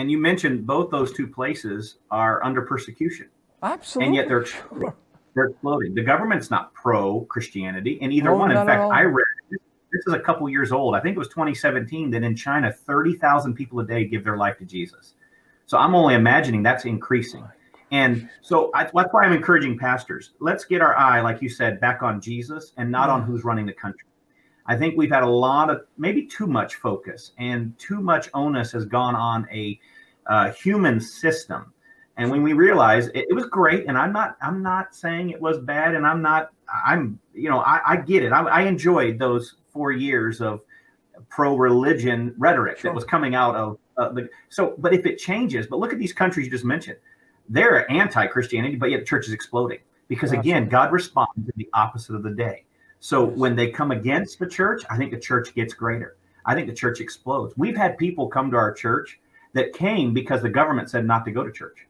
And you mentioned both those two places are under persecution. Absolutely. And yet they're they're exploding. The government's not pro Christianity in either no, one. In fact, I read this is a couple years old. I think it was 2017 that in China, 30,000 people a day give their life to Jesus. So I'm only imagining that's increasing. And so I, that's why I'm encouraging pastors. Let's get our eye, like you said, back on Jesus and not on who's running the country. I think we've had a lot of maybe too much focus and too much onus has gone on a uh, human system. And when we realize it, it, was great, and I'm not, I'm not saying it was bad, and I'm not, I'm, you know, I, I get it. I, I enjoyed those four years of pro-religion rhetoric sure. that was coming out of uh, the. So, but if it changes, but look at these countries you just mentioned they're anti-Christianity, but yet the church is exploding because again, God responds in the opposite of the day. So when they come against the church, I think the church gets greater. I think the church explodes. We've had people come to our church that came because the government said not to go to church.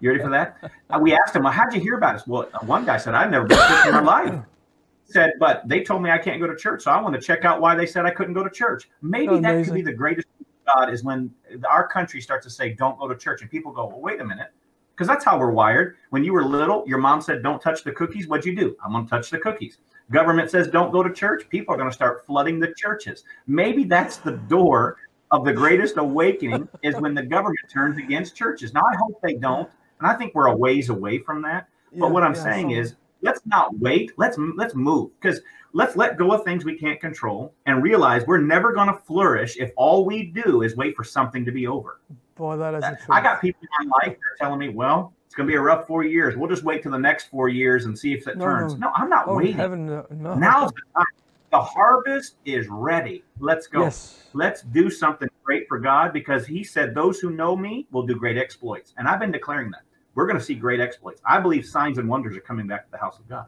You ready for that? We asked them, well, how'd you hear about us? Well, one guy said, I've never been to church in my life. Said, but they told me I can't go to church. So I want to check out why they said I couldn't go to church. Maybe that could be the greatest God is when our country starts to say, don't go to church. And people go, well, wait a minute because that's how we're wired. When you were little, your mom said, Don't touch the cookies. What'd you do? I'm going to touch the cookies. Government says, Don't go to church. People are going to start flooding the churches. Maybe that's the door of the greatest awakening is when the government turns against churches. Now, I hope they don't. And I think we're a ways away from that. Yeah, but what I'm yeah, saying so. is, let's not wait. Let's let's move because let's let go of things we can't control and realize we're never going to flourish if all we do is wait for something to be over. Boy, that is. True. I got people in my life that are telling me, "Well, it's going to be a rough four years. We'll just wait till the next four years and see if it no, turns." No, no I'm not oh, waiting. Heaven, no, no. Now's the time. The harvest is ready. Let's go. Yes. Let's do something great for God because He said, "Those who know Me will do great exploits," and I've been declaring that we're going to see great exploits. I believe signs and wonders are coming back to the house of God.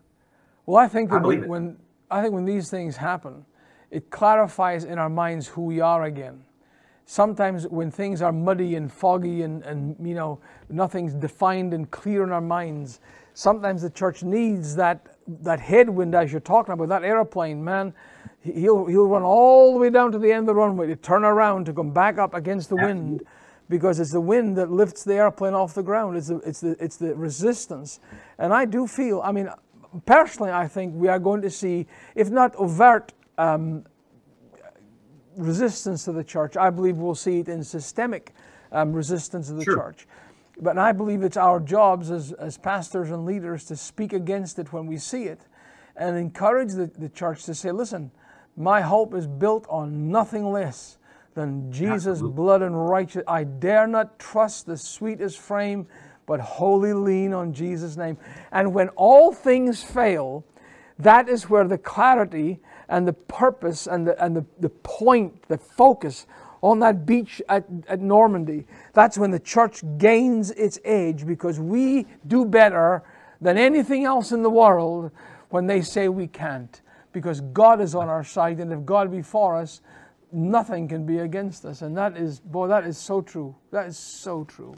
Well, I think that I when, when I think when these things happen, it clarifies in our minds who we are again sometimes when things are muddy and foggy and, and you know nothing's defined and clear in our minds sometimes the church needs that that headwind as you're talking about that airplane man. He'll he'll run all the way down to the end of the runway to turn around to come back up against the wind because it's the wind that lifts the airplane off the ground. It's the, it's the it's the resistance. And i do feel i mean personally i think we are going to see if not overt um, resistance to the church. I believe we'll see it in systemic um, resistance to the sure. church. But I believe it's our jobs as, as pastors and leaders to speak against it when we see it and encourage the, the church to say, listen, my hope is built on nothing less than Jesus' Absolutely. blood and righteousness. I dare not trust the sweetest frame, but wholly lean on Jesus' name. And when all things fail, that is where the clarity and the purpose and the, and the, the point, the focus on that beach at, at Normandy, that's when the church gains its edge because we do better than anything else in the world when they say we can't. Because God is on our side, and if God be for us, nothing can be against us. And that is, boy, that is so true. That is so true.